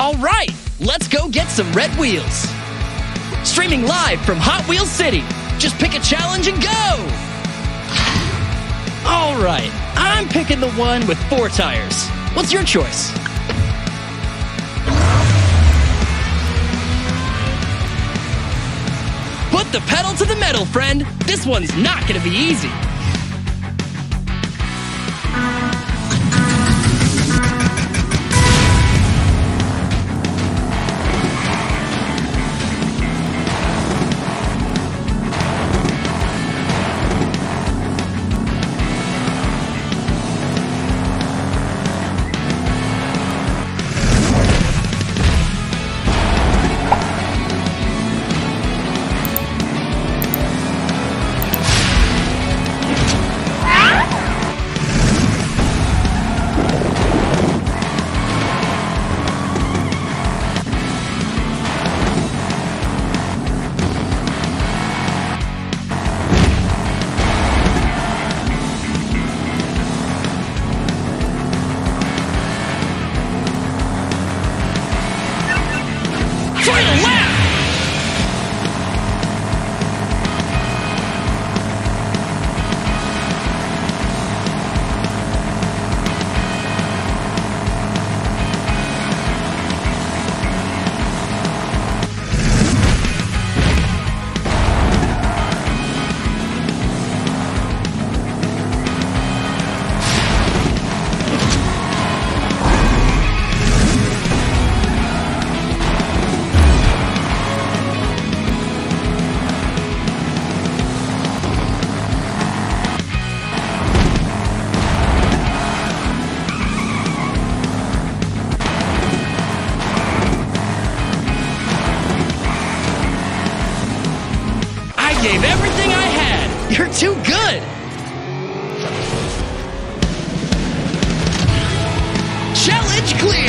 All right, let's go get some red wheels. Streaming live from Hot Wheels City. Just pick a challenge and go! All right, I'm picking the one with four tires. What's your choice? Put the pedal to the metal, friend. This one's not gonna be easy.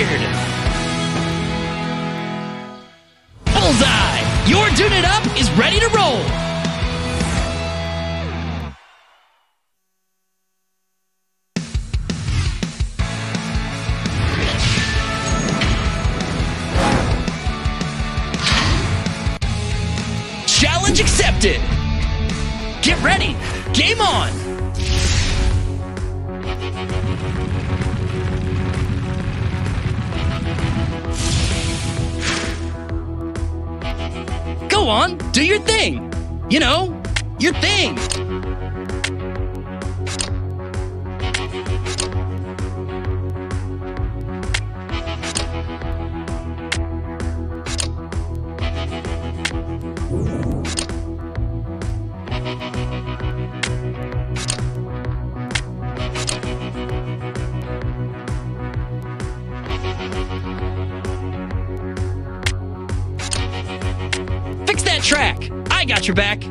Cleared. Bullseye. Your Dune It Up is ready to roll. Challenge accepted. Get ready. Game on. Go on, do your thing. You know, your thing. Track. I got your back.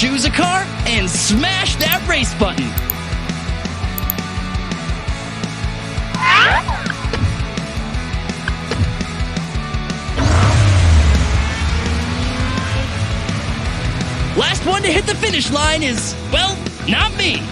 choose a car, and smash that race button. Last one to hit the finish line is, well, not me.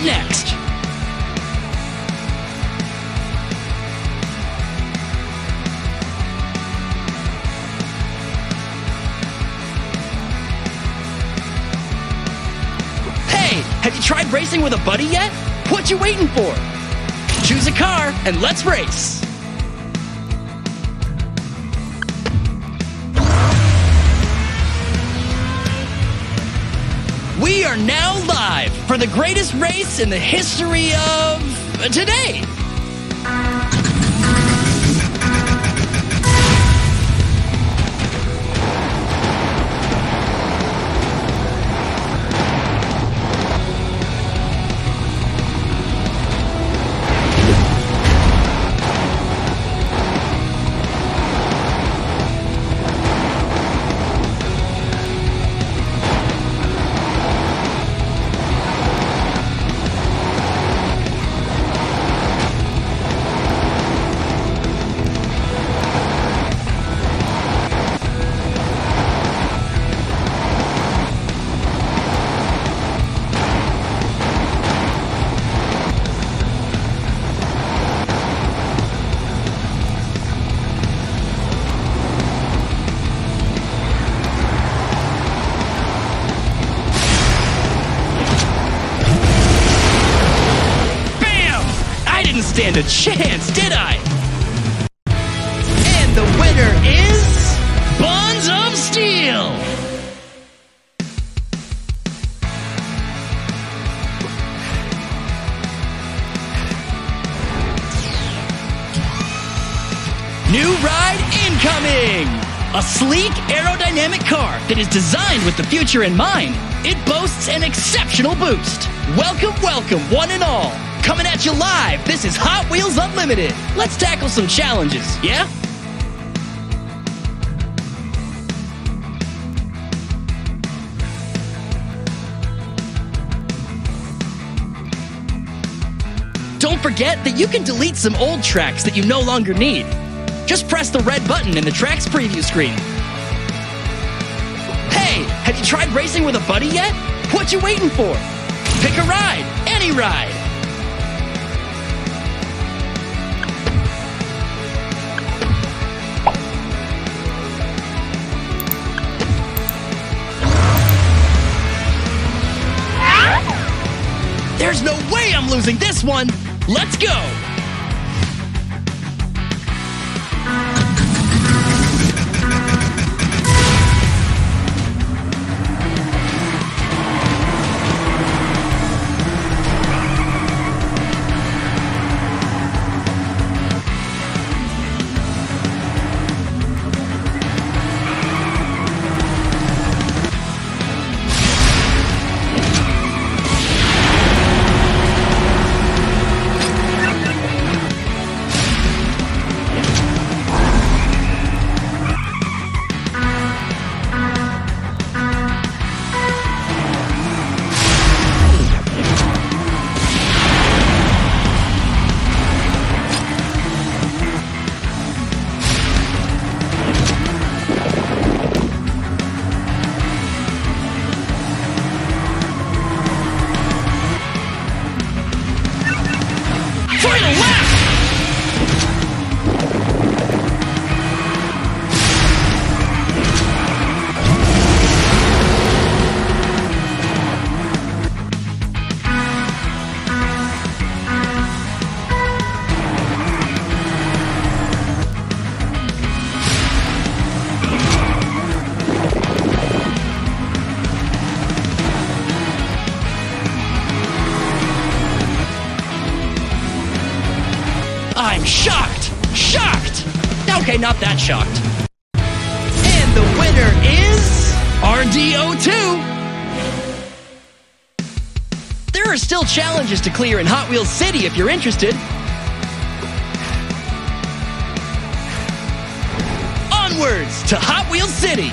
What next? Hey, have you tried racing with a buddy yet? What you waiting for? Choose a car and let's race. We are now live for the greatest race in the history of today. Chance, did I? And the winner is Buns of Steel. New ride incoming! A sleek, aerodynamic car that is designed with the future in mind. It boasts an exceptional boost. Welcome, welcome, one and all. Coming at you live, this is Hot Wheels Unlimited. Let's tackle some challenges, yeah? Don't forget that you can delete some old tracks that you no longer need. Just press the red button in the tracks preview screen. Hey, have you tried racing with a buddy yet? What you waiting for? Pick a ride, any ride. There's no way I'm losing this one. Let's go. I'm shocked! Shocked! Okay, not that shocked. And the winner is... RD-02! There are still challenges to clear in Hot Wheels City if you're interested. Onwards to Hot Wheels City!